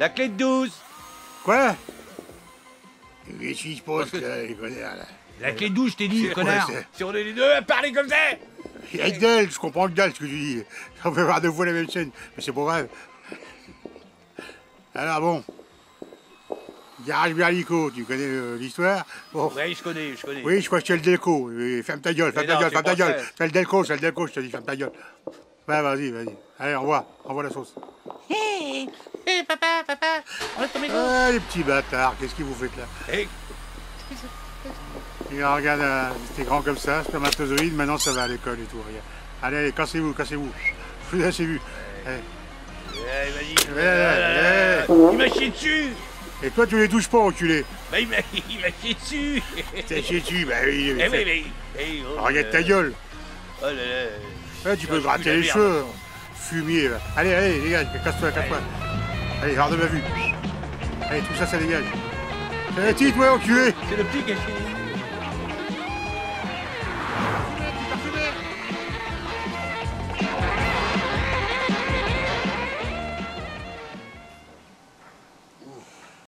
La clé de 12 Quoi? Qu'est-ce qui se passe, là, les connards, là? La clé de 12, je t'ai dit, connard Ouais, Si on est les deux à parler comme ça que dalle, je comprends que dalle, ce que tu dis. On peut voir deux fois la même scène, mais c'est pas grave. Alors bon. Garage Berlico, tu connais euh, l'histoire? Bon. Oui, je connais, je connais. Oui, je crois que c'est le Delco. Ferme ta gueule, ferme ta gueule, c'est ferme ta gueule. C'est le Delco, c'est le Delco, je te dis, ferme ta gueule. Ouais, vas-y, vas-y. Allez, envoie, envoie la sauce. Hé Hé, papa, papa On dans... Ah, les petits bâtards, qu'est-ce que vous faites là? Eh, Et regarde, euh, c'était grand comme ça, spermatozoïde, maintenant ça va à l'école et tout, regarde. Allez, allez, cassez-vous, cassez-vous. Je vous ai assez vu. Allez. eh, vas-y. Eh, eh, Euh, Il m'a chié dessus Et toi, tu les touches pas, enculé. Bah, il m'a chié dessus T'as chié dessus, bah oui. Eh oui, mais... eh, oh, Regarde euh, ta gueule. Oh là là... Ouais, tu peux gratter les cheveux. Fumier, là. Allez, allez, dégage, casse-toi, casse-toi. Allez, hors de ma vue. Allez, tout ça, ça dégage. C'est la petite, ouais, enculé. C'est le petit qui a chié